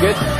good?